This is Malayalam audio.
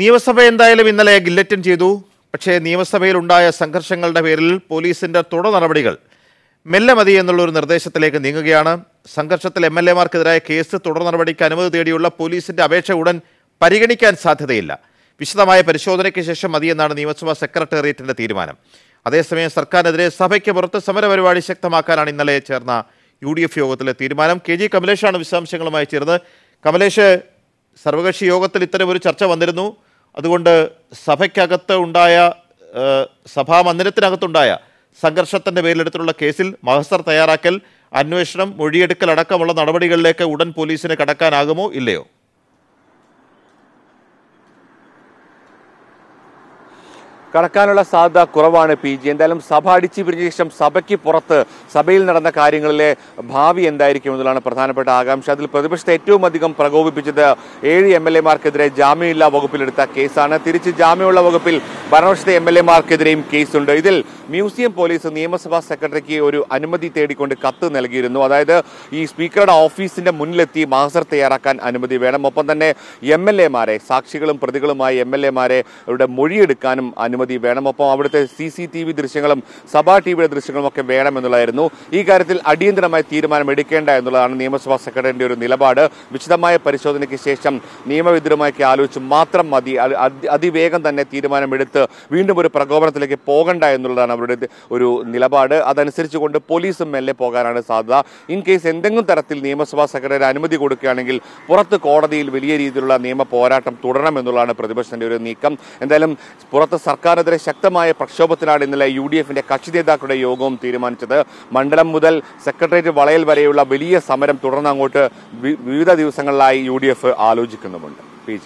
നിയമസഭ എന്തായാലും ഇന്നലെ ഗില്ലറ്റിൻ ചെയ്തു. പക്ഷേ നിയമസഭയിൽ ഉണ്ടായ സംഘർഷങ്ങളുടെ പേരിൽ പോലീസിന്റെ തുടർ നടപടികൾ മെല്ലെ മതി എന്നുള്ളൊരു നിർദ്ദേശത്തിലേക്ക് നീങ്ങുകയാണ്. സംഘർഷത്തിൽ എം എൽ എമാർക്കെതിരായ കേസ് തുടർ നടപടിക്ക് അനുമതി തേടിയുള്ള പോലീസിന്റെ അപേക്ഷ ഉടൻ പരിഗണിക്കാൻ സാധ്യതയില്ല. വിശദമായ പരിശോധനയ്ക്ക് ശേഷം മതിയെന്നാണ് നിയമസഭാ സെക്രട്ടേറിയറ്റിന്റെ തീരുമാനം. അതേസമയം സർക്കാരിനെതിരെ സഭയ്ക്ക് പുറത്ത് സമരപരിപാടി ശക്തമാക്കാനാണ് ഇന്നലെ ചേർന്ന യു ഡി എഫ് യോഗത്തിലെ തീരുമാനം. കെ ജി കമലേഷാണ് വിശദാംശങ്ങളുമായി ചേർന്നത് കമലേഷ് സർവകക്ഷി യോഗത്തിൽ ഇത്തരം ഒരു ചർച്ച വന്നിരുന്നു. അതുകൊണ്ട് സഭയ്ക്കകത്ത് ഉണ്ടായ സഭാമന്ദിരത്തിനകത്തുണ്ടായ സഭാ മന്ദിരത്തിനകത്തുണ്ടായ സംഘർഷത്തിന്റെ പേരിലെടുത്തുള്ള കേസിൽ മഹസർ തയ്യാറാക്കൽ അന്വേഷണം മൊഴിയെടുക്കൽ അടക്കമുള്ള നടപടികളിലേക്ക് ഉടൻ പോലീസിന് കടക്കാനാകുമോ ഇല്ലയോ? കടക്കാനുള്ള സാധ്യത കുറവാണ് പി ജി. എന്തായാലും സഭ അടിച്ചു പിരിഞ്ഞ ശേഷം സഭയ്ക്ക് പുറത്ത് സഭയിൽ നടന്ന കാര്യങ്ങളിലെ ഭാവി എന്തായിരിക്കും എന്നുള്ളതാണ് പ്രധാനപ്പെട്ട ആകാംക്ഷ. അതിൽ പ്രതിപക്ഷത്തെ ഏറ്റവും അധികം പ്രകോപിപ്പിച്ചത് ഏഴ് എം എൽ എമാർക്കെതിരെ ജാമ്യമില്ലാ വകുപ്പിലെടുത്ത കേസാണ്. തിരിച്ച് ജാമ്യമുള്ള വകുപ്പിൽ ഭരണപക്ഷത്തെ എം എൽ എമാർക്കെതിരെയും കേസുണ്ട്. ഇതിൽ മ്യൂസിയം പോലീസ് നിയമസഭാ സെക്രട്ടറിക്ക് ഒരു അനുമതി തേടിക്കൊണ്ട് കത്ത് നൽകിയിരുന്നു. അതായത് ഈ സ്പീക്കറുടെ ഓഫീസിന്റെ മുന്നിലെത്തി മാസർ തയ്യാറാക്കാൻ അനുമതി വേണം. ഒപ്പം തന്നെ എം എൽ എമാരെ സാക്ഷികളും പ്രതികളുമായി എം എൽ എമാരെ മൊഴിയെടുക്കാനും അനുമതി വേണം. ഒപ്പം അവിടുത്തെ സി സി ടി വി ദൃശ്യങ്ങളും സഭാ ടി വിയുടെ ദൃശ്യങ്ങളും ഒക്കെ വേണമെന്നുള്ളതായിരുന്നു. ഈ കാര്യത്തിൽ അടിയന്തരമായി തീരുമാനം എടുക്കേണ്ട എന്നുള്ളതാണ് നിയമസഭാ സെക്രട്ടറിന്റെ ഒരു നിലപാട്. വിശദമായ പരിശോധനയ്ക്ക് ശേഷം നിയമവിധുരമായി ആലോചിച്ച് മാത്രം മതി. അതിവേഗം തന്നെ തീരുമാനമെടുത്ത് വീണ്ടും ഒരു പ്രകോപനത്തിലേക്ക് പോകണ്ട എന്നുള്ളതാണ് അവരുടെ ഒരു നിലപാട്. അതനുസരിച്ച് കൊണ്ട് പോലീസും മെല്ലെ പോകാനാണ് സാധ്യത. ഇൻ കേസ് എന്തെങ്കിലും തരത്തിൽ നിയമസഭാ സെക്രട്ടറി അനുമതി കൊടുക്കുകയാണെങ്കിൽ പുറത്ത് കോടതിയിൽ വലിയ രീതിയിലുള്ള നിയമ പോരാട്ടം തുടരണം എന്നുള്ളതാണ് പ്രതിപക്ഷത്തിന്റെ ഒരു നീക്കം. എന്തായാലും പുറത്ത് സർക്കാരിനെതിരെ ശക്തമായ പ്രക്ഷോഭത്തിനാണ് ഇന്നലെ യു ഡി എഫിന്റെ കക്ഷി നേതാക്കളുടെ യോഗവും തീരുമാനിച്ചത്. മണ്ഡലം മുതൽ സെക്രട്ടേറിയറ്റ് വളയൽ വരെയുള്ള വലിയ സമരം തുടർന്ന് അങ്ങോട്ട് വിവിധ ദിവസങ്ങളിലായി യു ഡി എഫ് ആലോചിക്കുന്നുമുണ്ട്. പി